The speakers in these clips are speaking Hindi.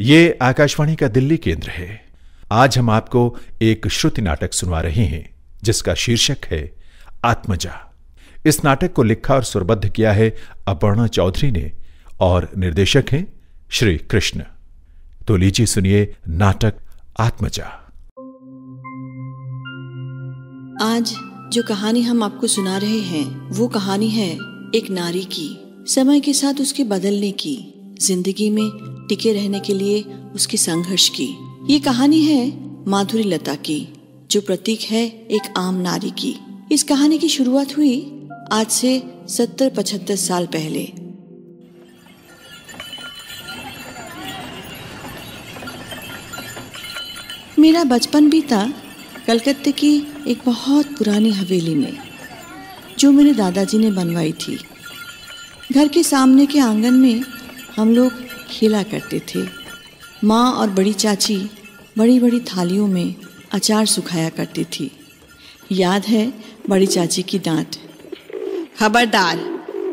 ये आकाशवाणी का दिल्ली केंद्र है। आज हम आपको एक श्रुति नाटक सुनवा रहे हैं, जिसका शीर्षक है, आत्मजा। इस नाटक को लिखा और सुरबद्ध किया है अपर्णा चौधरी ने, और निर्देशक हैं श्री कृष्ण। तो लीजिए सुनिए नाटक आत्मजा। आज जो कहानी हम आपको सुना रहे हैं, वो कहानी है एक नारी की, समय के साथ उसके बदलने की, ज़िंदगी में टिके रहने के लिए उसके संघर्ष की। ये कहानी है माधुरी लता की, जो प्रतीक है एक आम नारी की। इस कहानी की शुरुआत हुई आज से सत्तर पचहत्तर साल पहले। मेरा बचपन बीता कलकत्ते की एक बहुत पुरानी हवेली में, जो मेरे दादाजी ने बनवाई थी। घर के सामने के आँगन में हम लोग खेला करते थे। माँ और बड़ी चाची बड़ी बड़ी थालियों में अचार सुखाया करती थी। याद है बड़ी चाची की डांट। खबरदार,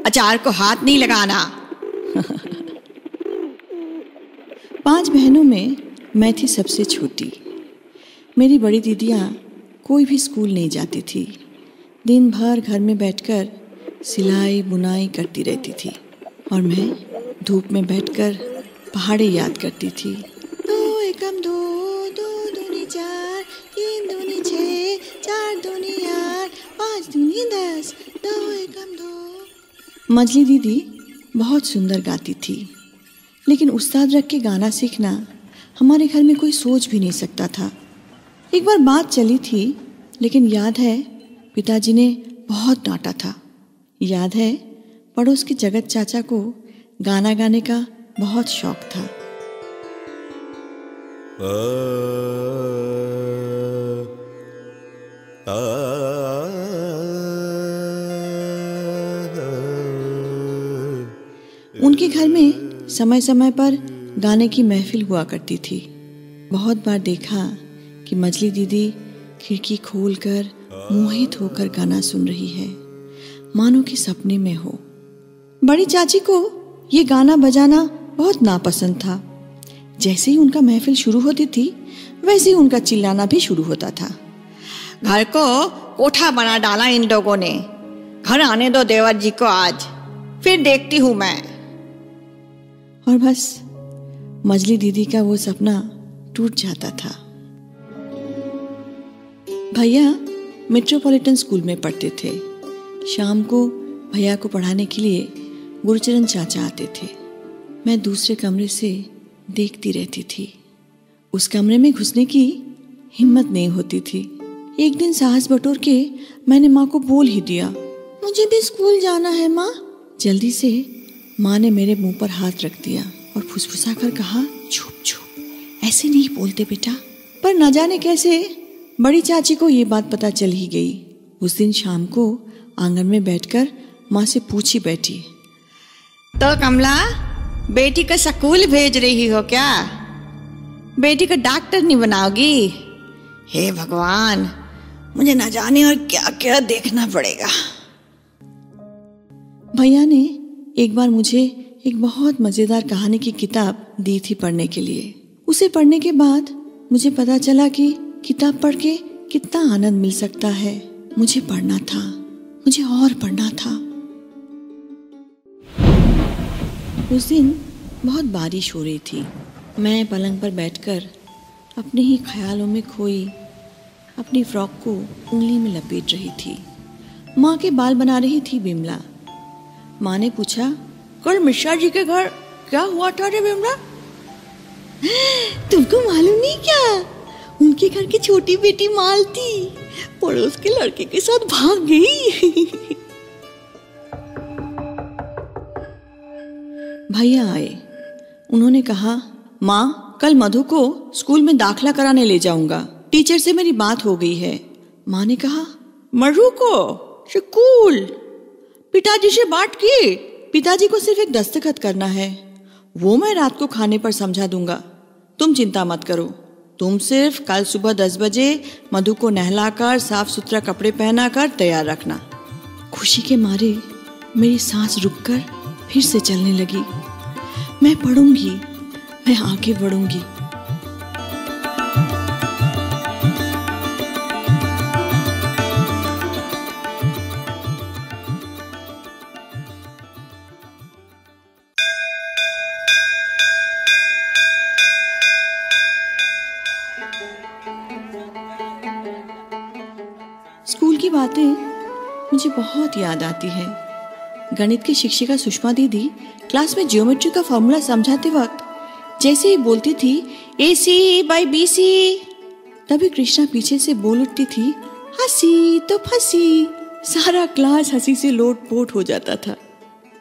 अचार को हाथ नहीं लगाना। पाँच बहनों में मैं थी सबसे छोटी। मेरी बड़ी दीदियाँ कोई भी स्कूल नहीं जाती थी। दिन भर घर में बैठकर सिलाई बुनाई करती रहती थी। और मैं धूप में बैठकर पहाड़े याद करती थी। दो एकम दो दो दूनी चार तीन दूनी छः चार दूनी आठ पाँच दूनी दस दो एकम दो। मजली दीदी बहुत सुंदर गाती थी लेकिन उस्ताद रख के गाना सीखना हमारे घर में कोई सोच भी नहीं सकता था। एक बार बात चली थी लेकिन याद है पिताजी ने बहुत डांटा था। याद है पड़ोस के जगत चाचा को गाना गाने का बहुत शौक था उनके घर में समय समय पर गाने की महफिल हुआ करती थी बहुत बार देखा कि मजली दीदी खिड़की खोलकर मोहित होकर गाना सुन रही है मानो कि सपने में हो बड़ी चाची को ये गाना बजाना बहुत नापसंद था। जैसे ही उनका महफिल शुरू होती थी, वैसे ही उनका चिल्लाना भी शुरू होता था। घर को कोठा बना डाला इन लोगों ने। घर आने दो देवर जी को आज, फिर देखती हूँ मैं। और बस, मजली दीदी का वो सपना टूट जाता था। भैया मेट्रोपॉलिटन स्कूल में पढ़ते थे। शाम को भैया को पढ़ाने के लिए गुरुचरण चाचा आते थे। मैं दूसरे कमरे से देखती रहती थी। उस कमरे में घुसने की हिम्मत नहीं होती थी। एक दिन साहस बटोर के मैंने माँ को बोल ही दिया, मुझे भी स्कूल जाना है माँ। जल्दी से माँ ने मेरे मुँह पर हाथ रख दिया और फुसफुसा कर कहा, छुप छुप, ऐसे नहीं बोलते बेटा। पर न जाने कैसे बड़ी चाची को ये बात पता चल ही गई। उस दिन शाम को आँगन में बैठकर माँ से पूछी बैठी तो कमला, बेटी का स्कूल भेज रही हो क्या? बेटी को डॉक्टर नहीं बनाओगी? हे भगवान, मुझे ना जाने और क्या क्या देखना पड़ेगा। भैया ने एक बार मुझे एक बहुत मज़ेदार कहानी की किताब दी थी पढ़ने के लिए। उसे पढ़ने के बाद मुझे पता चला कि किताब पढ़ के कितना आनंद मिल सकता है। मुझे पढ़ना था, मुझे और पढ़ना था। उस दिन बहुत बारिश हो रही थी। मैं पलंग पर बैठकर अपने ही ख्यालों में खोई, अपनी फ्रॉक को उंगली में लपेट रही थी। माँ के बाल बना रही थी बिमला माँ ने पूछा, कल मिश्रा जी के घर क्या हुआ था रे बिमला तुमको मालूम नहीं क्या? उनके घर की छोटी बेटी मालती, पड़ोस के लड़के के साथ भाग गई। भैया आए। उन्होंने कहा, माँ, कल मधु को स्कूल में दाखला कराने ले जाऊँगा। टीचर से मेरी बात हो गई है। माँ ने कहा, मधु को? स्कूल? पिताजी से बात की पिताजी को सिर्फ़ एक दस्तखत करना है। वो मैं रात को खाने पर समझा दूँगा। तुम चिंता मत करो। तुम सिर्फ़ कल सुबह दस बजे मधु को नहलाकर साफ़ सुथरा कपड़े पहनाकर तैयार रखना। खुशी के मारे मेरी सांस रुककर फिर से चलने लगी। मैं पढ़ूँगी मैं आगे बढ़ूँगी। स्कूल की बातें मुझे बहुत याद आती है। गणित की शिक्षिका सुषमा दीदी क्लास में ज्योमेट्री का फॉर्मूला समझाते वक्त जैसे ही बोलती थी, ए सी बाई बी सी। तभी कृष्णा पीछे से बोल उठती थी, हँसी तो फंसी। सारा क्लास हँसी से लोट पोट हो जाता था।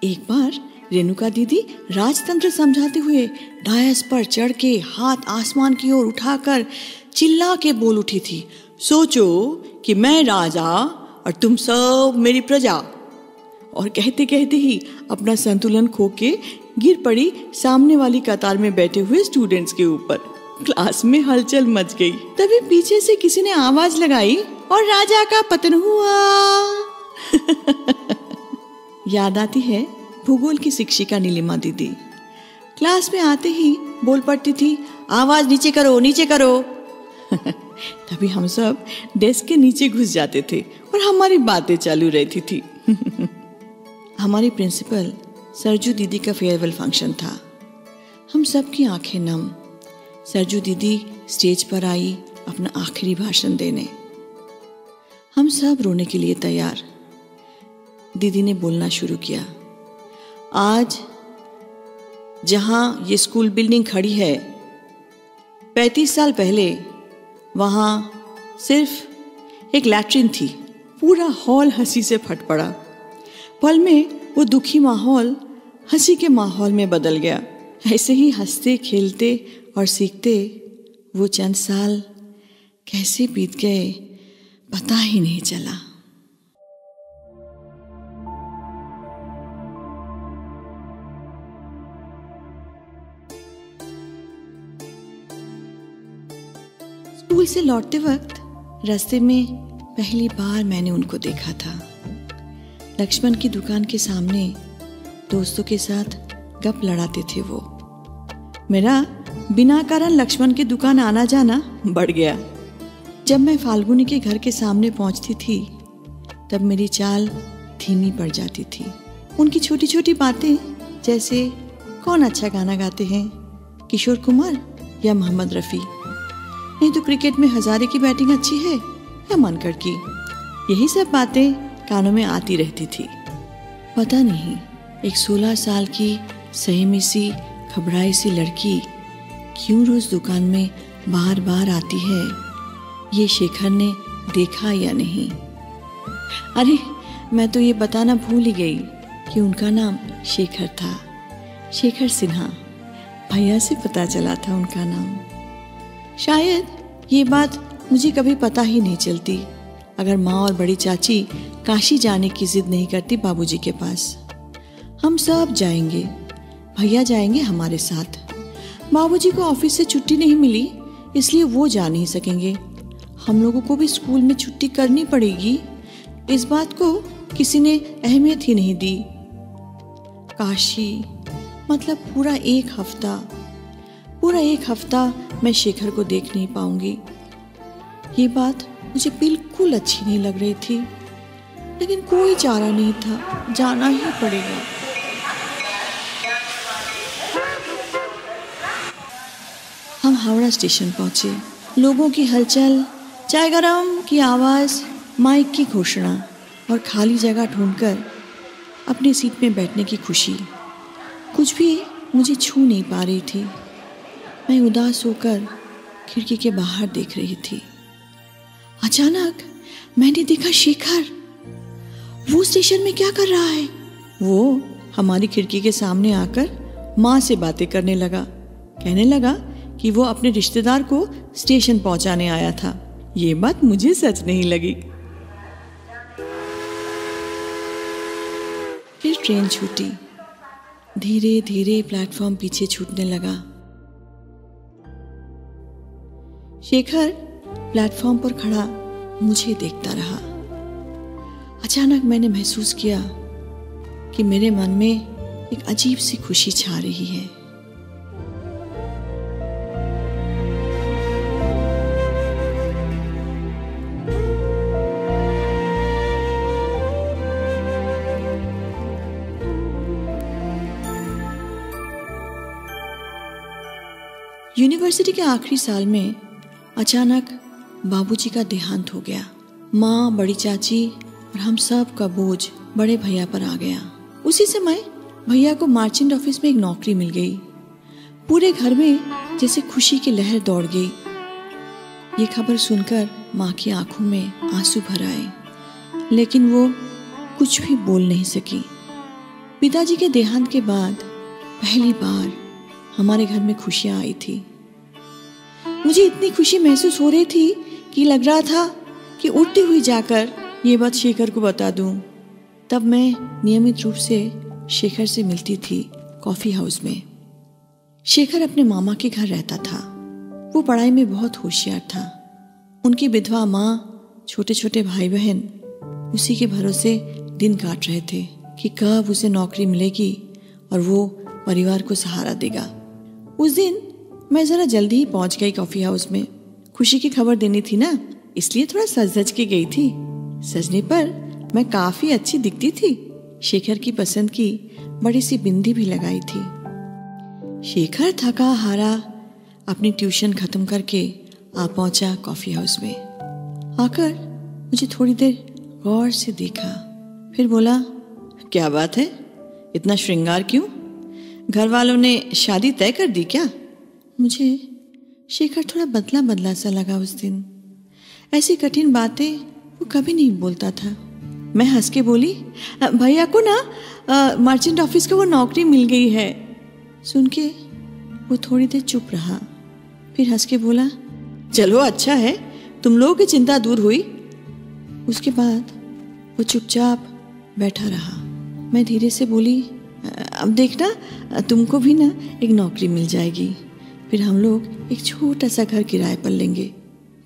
एक बार रेणुका दीदी राजतंत्र समझाते हुए डायस पर चढ़ के हाथ आसमान की ओर उठाकर चिल्ला के बोल उठी थी, सोचो कि मैं राजा और तुम सब मेरी प्रजा। और कहते कहते ही अपना संतुलन खो के गिर पड़ी सामने वाली कतार में बैठे हुए स्टूडेंट्स के ऊपर। क्लास में हलचल मच गई। तभी पीछे से किसी ने आवाज़ लगाई, और राजा का पतन हुआ! याद आती है भूगोल की शिक्षिका नीलिमा दीदी। क्लास में आते ही बोल पड़ती थी, आवाज़ नीचे करो नीचे करो! तभी हम सब डेस्क के नीचे घुस जाते थे और हमारी बातें चालू रहती थी। हमारी प्रिंसिपल सरजू दीदी का फेयरवेल फ़ंक्शन था। हम सब की आँखें नम। सरजू दीदी स्टेज पर आई अपना आखिरी भाषण देने। हम सब रोने के लिए तैयार। दीदी ने बोलना शुरू किया। आज जहाँ ये स्कूल बिल्डिंग खड़ी है, पैंतीस साल पहले वहाँ सिर्फ़ एक लैट्रिन थी। पूरा हॉल हँसी से फट पड़ा। पल में वो दुखी माहौल हँसी के माहौल में बदल गया। ऐसे ही हँसते, खेलते और सीखते वो चंद साल कैसे बीत गए पता ही नहीं चला। स्कूल से लौटते वक्त रास्ते में पहली बार मैंने उनको देखा था। लक्ष्मण की दुकान के सामने दोस्तों के साथ गप लड़ाते थे वो। मेरा बिना कारण लक्ष्मण की दुकान आना जाना बढ़ गया। जब मैं फाल्गुनी के घर के सामने पहुँचती थी, तब मेरी चाल धीमी पड़ जाती थी। उनकी छोटी छोटी बातें, जैसे कौन अच्छा गाना गाते हैं, किशोर कुमार या मोहम्मद रफ़ी। नहीं तो क्रिकेट में हजारे की बैटिंग अच्छी है या मनकर की। यही सब बातें कानों में आती रहती थी। पता नहीं, एक सोलह साल की सहमी सी, घबराई सी लड़की क्यों रोज दुकान में बार बार आती है? ये शेखर ने देखा या नहीं? अरे, मैं तो ये बताना भूल ही गई कि उनका नाम शेखर था। शेखर सिन्हा, भैया से पता चला था उनका नाम। शायद ये बात मुझे कभी पता ही नहीं चलती। अगर माँ और बड़ी चाची काशी जाने की जिद नहीं करती बाबूजी के पास। हम सब जाएँगे। भैया जाएँगे हमारे साथ। बाबूजी को ऑफ़िस से छुट्टी नहीं मिली, इसलिए वो जा नहीं सकेंगे। हम लोगों को भी स्कूल में छुट्टी करनी पड़ेगी। इस बात को किसी ने अहमियत ही नहीं दी। काशी मतलब पूरा एक हफ़्ता। पूरा एक हफ़्ता मैं शेखर को देख नहीं पाऊँगी। ये बात मुझे बिल्कुल अच्छी नहीं लग रही थी। लेकिन कोई चारा नहीं था, जाना ही पड़ेगा। हम हावड़ा स्टेशन पहुँचे। लोगों की हलचल चाय गरम की आवाज़, माइक की घोषणा और खाली जगह ढूंढकर अपनी सीट में बैठने की खुशी। कुछ भी मुझे छू नहीं पा रही थी। मैं उदास होकर खिड़की के बाहर देख रही थी। अचानक मैंने देखा शेखर। वो स्टेशन में क्या कर रहा है? वो हमारी खिड़की के सामने आकर माँ से बातें करने लगा। कहने लगा कि वो अपने रिश्तेदार को स्टेशन पहुँचाने आया था। ये बात मुझे सच नहीं लगी। फिर ट्रेन छूटी। धीरे धीरे प्लेटफॉर्म पीछे छूटने लगा। शेखर प्लेटफॉर्म पर खड़ा मुझे देखता रहा। अचानक मैंने महसूस किया कि मेरे मन में एक अजीब सी खुशी छा रही है। यूनिवर्सिटी के आखिरी साल में अचानक बाबूजी का देहांत हो गया। माँ, बड़ी चाची और हम सब का बोझ बड़े भैया पर आ गया। उसी समय भैया को मार्चेंट ऑफ़िस में एक नौकरी मिल गई। पूरे घर में जैसे खुशी की लहर दौड़ गई। ये खबर सुनकर माँ की आँखों में आँसू भर आए, लेकिन वो कुछ भी बोल नहीं सकी। पिताजी के देहांत के बाद पहली बार हमारे घर में खुशियाँ आई थी। मुझे इतनी खुशी महसूस हो रही थी कि लग रहा था कि उड़ती हुई जाकर ये बात शेखर को बता दूँ। तब मैं नियमित रूप से शेखर से मिलती थी कॉफ़ी हाउस में। शेखर अपने मामा के घर रहता था। वो पढ़ाई में बहुत होशियार था। उनकी विधवा माँ छोटे छोटे भाई बहन उसी के भरोसे दिन काट रहे थे कि कब उसे नौकरी मिलेगी और वो परिवार को सहारा देगा। उस दिन मैं ज़रा जल्दी ही पहुँच गई कॉफ़ी हाउस में। खुशी की खबर देनी थी ना? इसलिए थोड़ा सज धज के गई थी। सजने पर मैं काफ़ी अच्छी दिखती थी। शेखर की पसंद की बड़ी सी बिंदी भी लगाई थी। शेखर थका हारा अपनी ट्यूशन खत्म करके आ पहुँचा कॉफ़ी हाउस में। आकर मुझे थोड़ी देर गौर से देखा। फिर बोला, क्या बात है? इतना श्रृंगार क्यों? घर वालों ने शादी तय कर दी क्या? मुझे शेखर थोड़ा बदला बदला सा लगा उस दिन। ऐसी कठिन बातें वो कभी नहीं बोलता था। मैं हंस के बोली भैया को ना मर्चेंट ऑफ़िस का वो नौकरी मिल गई है। सुन के वो थोड़ी देर चुप रहा। फिर हंस के बोला, चलो अच्छा है। तुम लोगों की चिंता दूर हुई। उसके बाद वो चुपचाप बैठा रहा। मैं धीरे से बोली अब देखना, तुमको भी ना एक नौकरी मिल जाएगी। फिर हम लोग एक छोटा सा घर किराए पर लेंगे।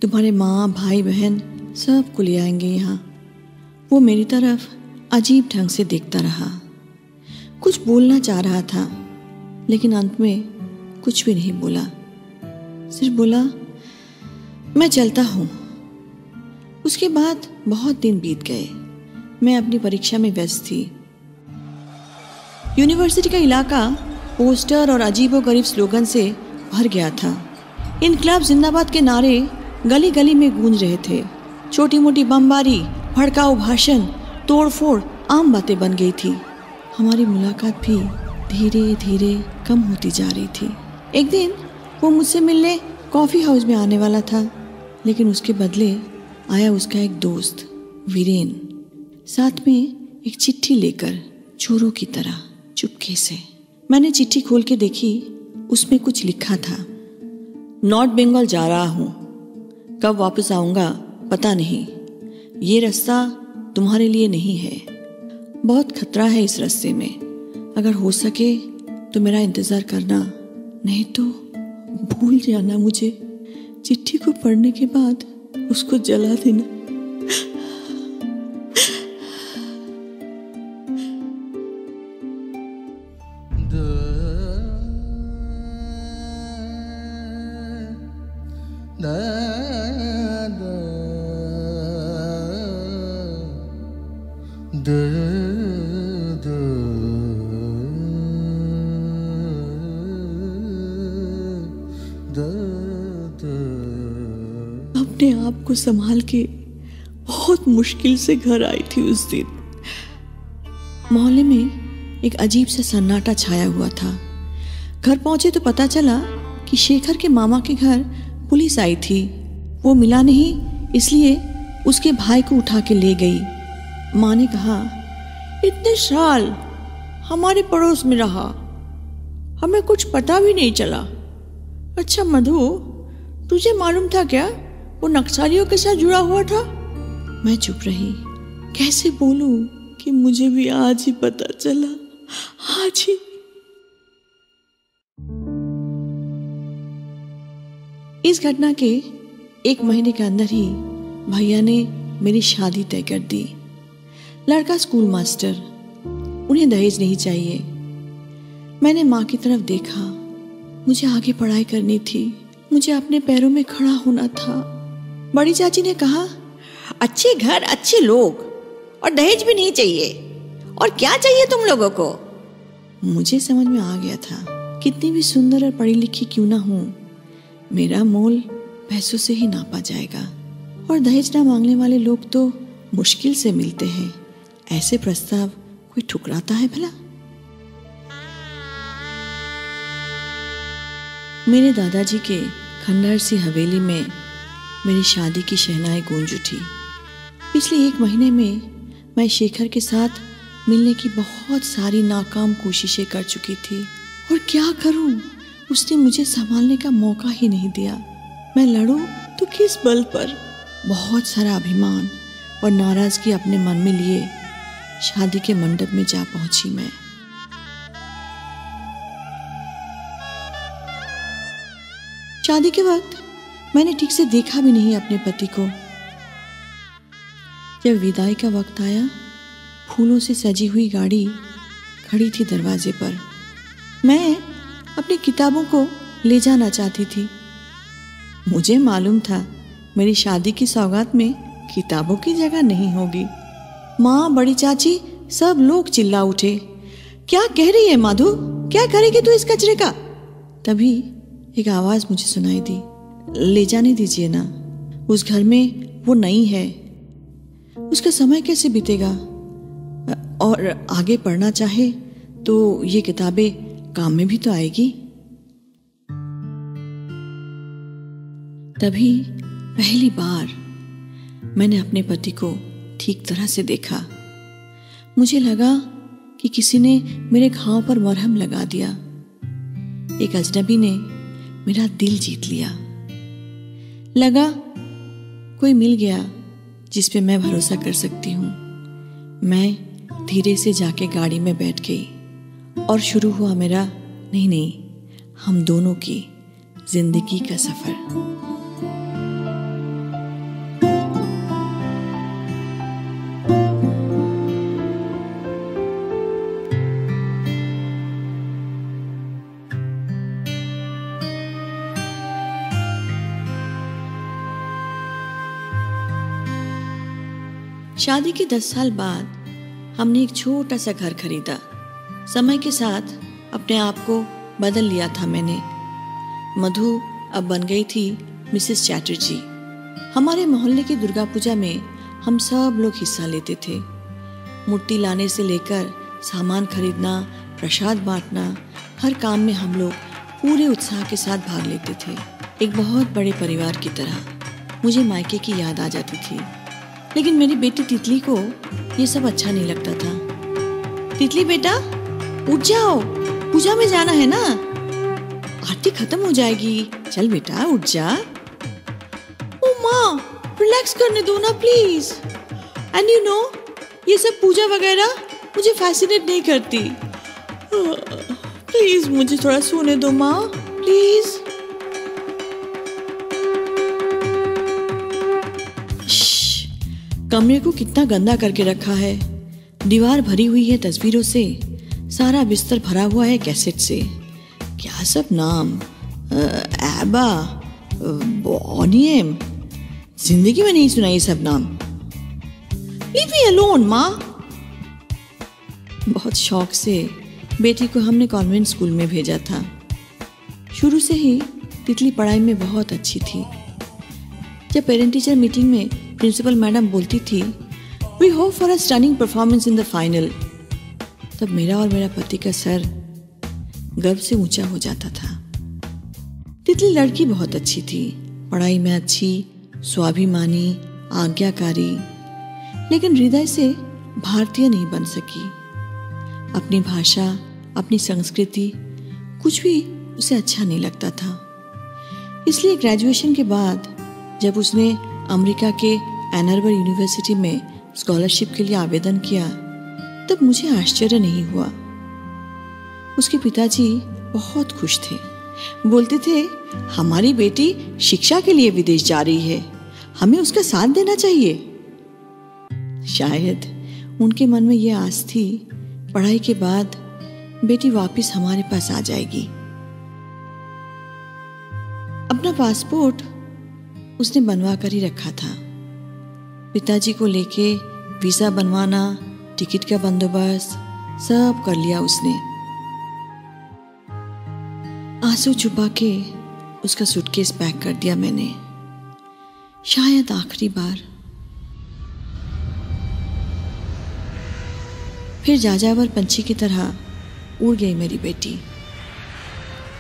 तुम्हारे माँ, भाई, बहन सबको ले आएँगे यहाँ। वो मेरी तरफ़ अजीब ढंग से देखता रहा। कुछ बोलना चाह रहा था, लेकिन अंत में कुछ भी नहीं बोला। सिर्फ़ बोला, मैं चलता हूँ। उसके बाद बहुत दिन बीत गए। मैं अपनी परीक्षा में व्यस्त थी। यूनिवर्सिटी का इलाका पोस्टर और अजीबो गरीब स्लोगन से भर गया था। इनकलाब जिंदाबाद के नारे गली गली में गूंज रहे थे। छोटी मोटी बमबारी, भड़काऊ भाषण, तोड़फोड़ आम बातें बन गई थी। हमारी मुलाकात भी धीरे धीरे कम होती जा रही थी। एक दिन वो मुझसे मिलने कॉफ़ी हाउस में आने वाला था, लेकिन उसके बदले आया उसका एक दोस्त, वीरेन। साथ में एक चिट्ठी लेकर चोरों की तरह चुपके से। मैंने चिट्ठी खोल के देखी उसमें कुछ लिखा था, नॉर्थ बंगाल जा रहा हूँ। कब वापस आऊँगा पता नहीं। ये रास्ता तुम्हारे लिए नहीं है। बहुत खतरा है इस रास्ते में। अगर हो सके तो मेरा इंतज़ार करना। नहीं तो भूल जाना मुझे। चिट्ठी को पढ़ने के बाद उसको जला देना। अपने आप को संभाल के बहुत मुश्किल से घर आई थी उस दिन। मोहल्ले में एक अजीब सा सन्नाटा छाया हुआ था। घर पहुँचे तो पता चला कि शेखर के मामा के घर पुलिस आई थी। वो मिला नहीं, इसलिए उसके भाई को उठा के ले गई। माँ ने कहा, इतने साल हमारे पड़ोस में रहा। हमें कुछ पता भी नहीं चला। अच्छा मधु, तुझे मालूम था क्या? वो नक्सलियों के साथ जुड़ा हुआ था? मैं चुप रही। कैसे बोलूँ कि मुझे भी आज ही पता चला? आज ही इस घटना के एक महीने के अंदर ही भैया ने मेरी शादी तय कर दी। लड़का स्कूल मास्टर, उन्हें दहेज नहीं चाहिए। मैंने माँ की तरफ़ देखा। मुझे आगे पढ़ाई करनी थी। मुझे अपने पैरों में खड़ा होना था। बड़ी चाची ने कहा, अच्छे घर, अच्छे लोग और दहेज भी नहीं चाहिए। और क्या चाहिए तुम लोगों को? मुझे समझ में आ गया था, कितनी भी सुंदर और पढ़ी लिखी क्यों ना हूँ। मेरा मोल पैसों से ही नापा जाएगा। और दहेज ना मांगने वाले लोग तो मुश्किल से मिलते हैं। ऐसे प्रस्ताव कोई ठुकराता है भला? मेरे दादाजी के खंडहर सी हवेली में मेरी शादी की शहनाई गूंज उठी। पिछले एक महीने में मैं शेखर के साथ मिलने की बहुत सारी नाकाम कोशिशें कर चुकी थी। और क्या करूँ? उसने मुझे संभालने का मौका ही नहीं दिया। मैं लड़ूं तो किस बल पर? बहुत सारा अभिमान और नाराज़गी अपने मन में लिए। शादी के मंडप में जा पहुँची मैं। शादी के वक्त मैंने ठीक से देखा भी नहीं अपने पति को। जब विदाई का वक्त आया, फूलों से सजी हुई गाड़ी खड़ी थी दरवाजे पर। मैं अपनी किताबों को ले जाना चाहती थी। मुझे मालूम था मेरी शादी की सौगात में किताबों की जगह नहीं होगी। माँ, बड़ी चाची, सब लोग चिल्ला उठे। क्या कह रही है माधु? क्या करेगी तू इस कचरे का? तभी एक आवाज़ मुझे सुनाई दी। ले जाने दीजिए ना। उस घर में वो नहीं है। उसका समय कैसे बीतेगा? और आगे पढ़ना चाहे तो ये किताबें काम में भी तो आएगी। तभी पहली बार मैंने अपने पति को ठीक तरह से देखा। मुझे लगा कि किसी ने मेरे घाव पर मरहम लगा दिया। एक अजनबी ने मेरा दिल जीत लिया। लगा, कोई मिल गया जिस पे मैं भरोसा कर सकती हूँ। मैं धीरे से जाके गाड़ी में बैठ गई। और शुरू हुआ मेरा, नहीं नहीं, हम दोनों की ज़िंदगी का सफ़र। शादी के दस साल बाद हमने एक छोटा सा घर खरीदा। समय के साथ अपने आप को बदल लिया था मैंने। मधु अब बन गई थी मिसेस चैटर्जी। हमारे मोहल्ले की दुर्गा पूजा में हम सब लोग हिस्सा लेते थे। मूर्ति लाने से लेकर सामान खरीदना, प्रसाद बांटना, हर काम में हम लोग पूरे उत्साह के साथ भाग लेते थे। एक बहुत बड़े परिवार की तरह मुझे मायके की याद आ जाती थी। लेकिन मेरी बेटी तितली को ये सब अच्छा नहीं लगता था। तितली बेटा उठ जाओ। पूजा में जाना है ना? आरती खत्म हो जाएगी। चल बेटा, उठ जा। ओ माँ रिलैक्स करने दो ना प्लीज़ एंड यू नो ये सब पूजा वगैरह मुझे फैसिनेट नहीं करती। प्लीज़ मुझे थोड़ा सोने दो माँ प्लीज़ कमरे को कितना गंदा करके रखा है। दीवार भरी हुई है तस्वीरों से। सारा बिस्तर भरा हुआ है कैसेट से। क्या सब नाम? एबा बॉनियम। ज़िंदगी में नहीं सुना ये सब नाम। लीव मी अलोन माँ। बहुत शौक से बेटी को हमने कॉन्वेंट स्कूल में भेजा था। शुरू से ही तितली पढ़ाई में बहुत अच्छी थी। जब पेरेंट टीचर मीटिंग में प्रिंसिपल मैडम बोलती थी we hope for a stunning performance in the final तब मेरा और मेरा पति का सर गर्व से ऊँचा हो जाता था। तितली लड़की बहुत अच्छी थी। पढ़ाई में अच्छी, स्वाभिमानी, आज्ञाकारी, लेकिन हृदय से भारतीय नहीं बन सकी। अपनी भाषा, अपनी संस्कृति कुछ भी उसे अच्छा नहीं लगता था। इसलिए ग्रेजुएशन के बाद जब उसने अमेरिका के एनरबर यूनिवर्सिटी में स्कॉलरशिप के लिए आवेदन किया तब मुझे आश्चर्य नहीं हुआ। उसके पिताजी बहुत खुश थे। बोलते थे, हमारी बेटी शिक्षा के लिए विदेश जा रही है। हमें उसका साथ देना चाहिए। शायद उनके मन में यह आस थी, पढ़ाई के बाद बेटी वापस हमारे पास आ जाएगी। अपना पासपोर्ट उसने बनवा कर ही रखा था। पिताजी को लेके वीज़ा बनवाना टिकट का बंदोबस्त सब कर लिया उसने। आँसू छुपा के उसका सूटकेस पैक कर दिया मैंने। शायद आखिरी बार। फिर जाजावर पंछी की तरह उड़ गई मेरी बेटी।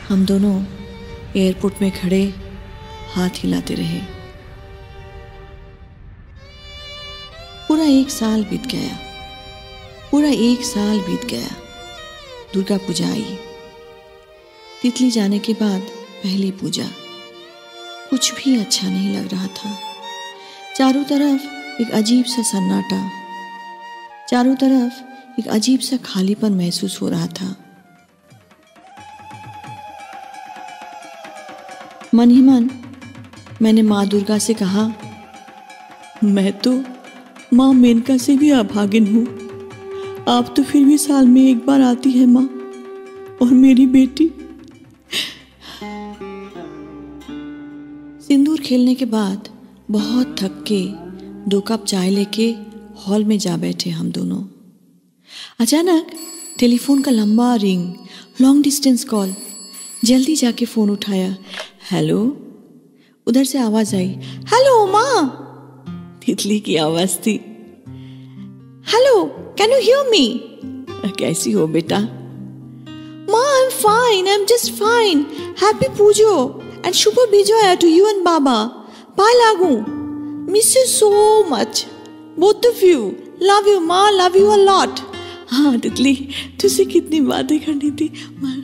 हम दोनों एयरपोर्ट में खड़े हाथ हिलाते रहे। पूरा एक साल बीत गया। पूरा एक साल बीत गया। दुर्गा पूजा आई तितली जाने के बाद पहली पूजा। कुछ भी अच्छा नहीं लग रहा था। चारों तरफ़ एक अजीब सा सन्नाटा। चारों तरफ़ एक अजीब सा खालीपन महसूस हो रहा था। मन ही मन मैंने माँ दुर्गा से कहा, मैं तो माँ मेनका से भी अभागिन हूँ। आप तो फिर भी साल में एक बार आती है माँ। और मेरी बेटी। सिंदूर खेलने के बाद बहुत थक के दो कप चाय लेके हॉल में जा बैठे हम दोनों। अचानक टेलीफोन का लंबा रिंग लॉन्ग डिस्टेंस कॉल जल्दी जाके फ़ोन उठाया। हेलो? उधर से आवाज़ आई। हेलो माँ? तितली की आवाज़ थी। Hello? Can you hear me कैसी हो बेटा माँ I am fine I am just fine happy Pujo and Shubh Vijay to you and बाबा बाय लागू miss you so much both of you love you माँ लव यू अ लॉट हाँ तितली तुझसे कितनी बातें करनी थी। माँ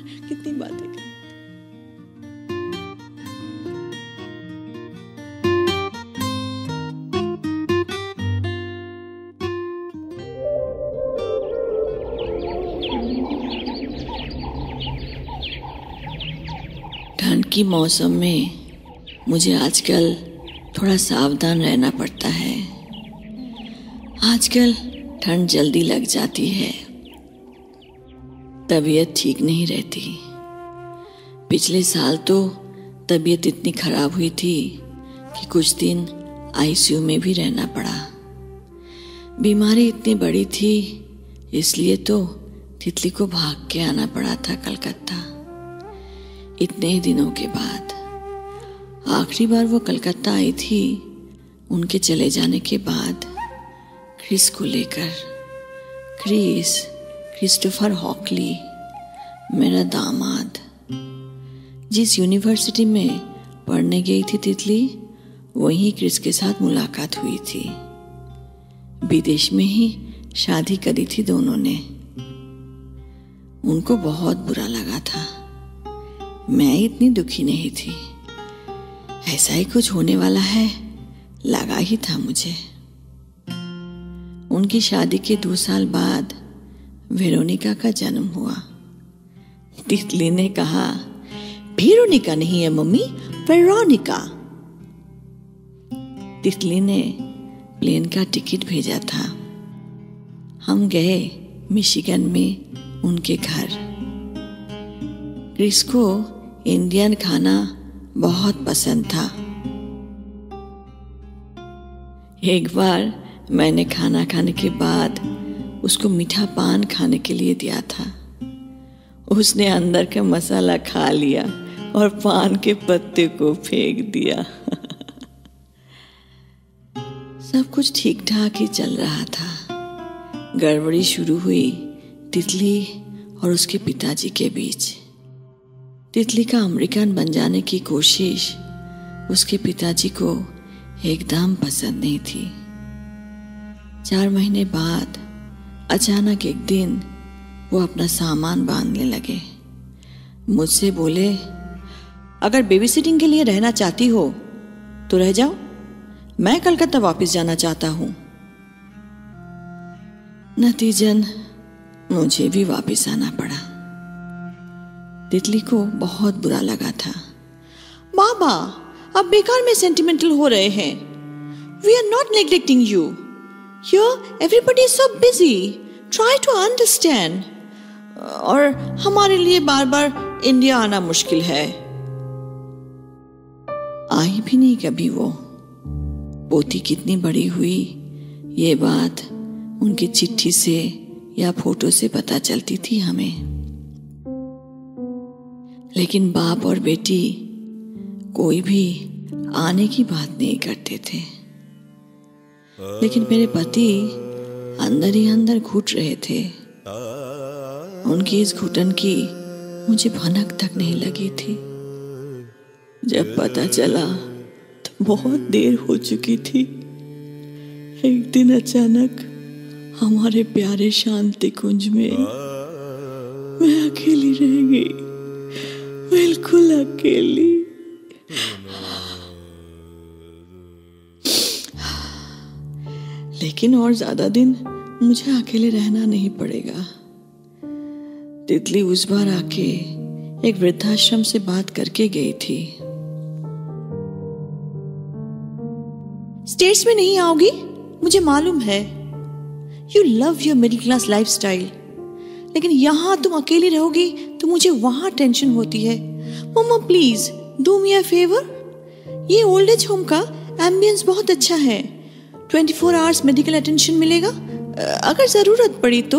की मौसम में मुझे आजकल थोड़ा सावधान रहना पड़ता है। आजकल ठंड जल्दी लग जाती है। तबीयत ठीक नहीं रहती। पिछले साल तो तबीयत इतनी खराब हुई थी कि कुछ दिन आईसीयू में भी रहना पड़ा। बीमारी इतनी बड़ी थी, इसलिए तो तितली को भाग के आना पड़ा था कलकत्ता। इतने दिनों के बाद। आखिरी बार वो कलकत्ता आई थी, उनके चले जाने के बाद क्रिस को लेकर। क्रिस, क्रिस्टोफर हॉकली, मेरा दामाद। जिस यूनिवर्सिटी में पढ़ने गई थी तितली, वहीं क्रिस के साथ मुलाकात हुई थी। विदेश में ही शादी करी थी दोनों ने। उनको बहुत बुरा लगा था। मैं इतनी दुखी नहीं थी। ऐसा ही कुछ होने वाला है, लगा ही था मुझे। उनकी शादी के दो साल बाद वेरोनिका का जन्म हुआ। तितली ने कहा वेरोनिका नहीं है मम्मी, वेरोनिका। तितली ने प्लेन का टिकट भेजा था। हम गए मिशिगन में उनके घर। क्रिस को इंडियन खाना बहुत पसंद था। एक बार मैंने खाना खाने के बाद उसको मीठा पान खाने के लिए दिया था। उसने अंदर का मसाला खा लिया और पान के पत्ते को फेंक दिया। सब कुछ ठीक ठाक ही चल रहा था। गड़बड़ी शुरू हुई तितली और उसके पिताजी के बीच। तितली का अमेरिकन बन जाने की कोशिश उसके पिताजी को एकदम पसंद नहीं थी। चार महीने बाद अचानक एक दिन वो अपना सामान बांधने लगे। मुझसे बोले, अगर बेबी सिटिंग के लिए रहना चाहती हो तो रह जाओ। मैं कलकत्ता वापस जाना चाहता हूँ। नतीजन मुझे भी वापस आना पड़ा। तितली को बहुत बुरा लगा था। बाबा अब बेकार में सेंटिमेंटल हो रहे हैं। We are not neglecting you here everybody is so busy try to understand और हमारे लिए बार बार इंडिया आना मुश्किल है। आई भी नहीं कभी वो। पोती कितनी बड़ी हुई। ये बात उनकी चिट्ठी से या फ़ोटो से पता चलती थी हमें। लेकिन बाप और बेटी कोई भी आने की बात नहीं करते थे। लेकिन मेरे पति अंदर ही अंदर घुट रहे थे। उनकी इस घुटन की मुझे भनक तक नहीं लगी थी। जब पता चला तो बहुत देर हो चुकी थी। एक दिन अचानक हमारे प्यारे शांति कुंज में मैं अकेली रह गई। बिल्कुल अकेली। लेकिन और ज़्यादा दिन मुझे अकेले रहना नहीं पड़ेगा। तितली उस बार आके एक वृद्धाश्रम से बात करके गई थी। स्टेट्स में नहीं आओगी? मुझे मालूम है। You love your middle class life लेकिन यहाँ तुम अकेली रहोगी तो मुझे वहाँ टेंशन होती है। Mamma please do me a favour ये ओल्ड एज होम का एम्बियंस बहुत अच्छा है। 24 फोर आवर्स मेडिकल अटेंशन मिलेगा अगर ज़रूरत पड़ी तो।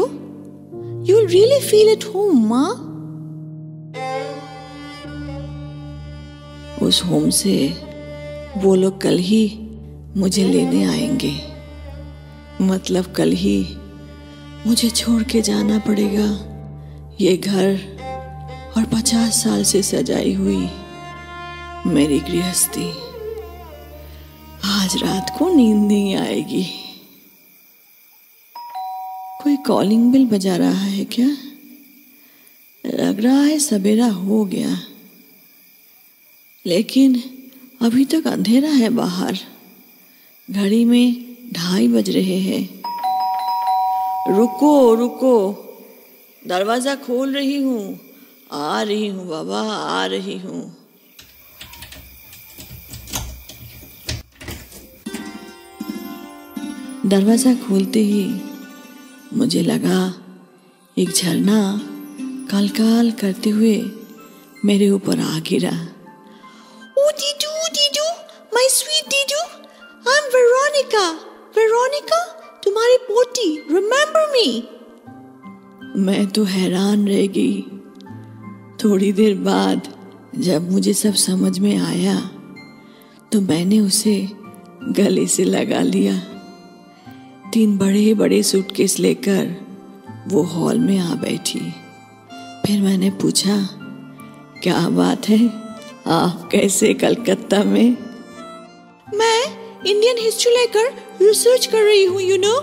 You really feel at home माँ। उस होम से वो लोग कल ही मुझे लेने आएँगे। मतलब कल ही मुझे छोड़ के जाना पड़ेगा। ये घर और पचास साल से सजाई हुई मेरी गृहस्थी। आज रात को नींद नहीं आएगी। कोई कॉलिंग बिल बजा रहा है क्या? लग रहा है सवेरा हो गया। लेकिन अभी तक अंधेरा है बाहर। घड़ी में ढाई बज रहे हैं। रुको रुको। दरवाज़ा खोल रही हूँ। आ रही हूँ बाबा, आ रही हूँ। दरवाज़ा खोलते ही मुझे लगा, एक झरना काल काल करते हुए मेरे ऊपर आ गिरा। ओ दीदू दीदू माय स्वीट दीदू आई एम वेरोनिका वेरोनिका तुम्हारी पोती रिमेम्बर मी मैं तो हैरान रह गई। थोड़ी देर बाद जब मुझे सब समझ में आया तो मैंने उसे गले से लगा लिया। तीन बड़े बड़े सूटकेस लेकर वो हॉल में आ बैठी। फिर मैंने पूछा, क्या बात है? आप कैसे कलकत्ता में? मैं इंडियन हिस्ट्री लेकर रिसर्च कर रही हूँ you know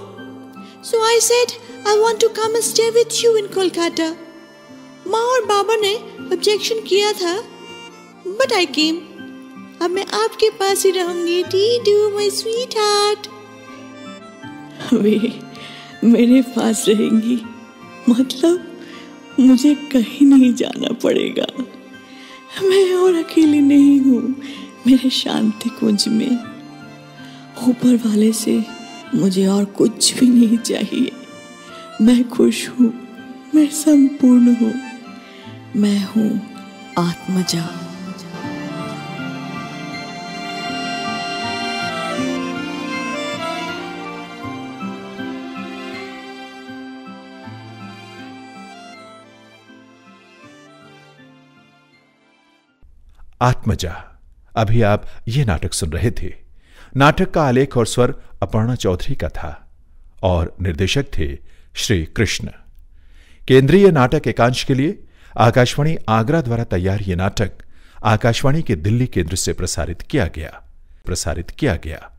so I said I want to come stay with you in Kolkata माँ और बाबा ने ऑब्जेक्शन किया था। बट आई केम अब मैं आपके पास ही रहूँगी। टी डू माई स्वीट हार्ट वे मेरे पास रहेंगी। मतलब मुझे कहीं नहीं जाना पड़ेगा। मैं और अकेली नहीं हूँ। मेरे शांति कुंज में। ऊपर वाले से मुझे और कुछ भी नहीं चाहिए। मैं खुश हूँ। मैं संपूर्ण हूँ। मैं हूँ आत्मजा। आत्मजा, अभी आप ये नाटक सुन रहे थे। नाटक का आलेख और स्वर अपर्णा चौधरी का था और निर्देशक थे श्री कृष्ण। केंद्रीय नाटक एकांश के लिए आकाशवाणी आगरा द्वारा तैयार ये नाटक आकाशवाणी के दिल्ली केंद्र से प्रसारित किया गया। प्रसारित किया गया।